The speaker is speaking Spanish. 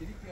Tiene que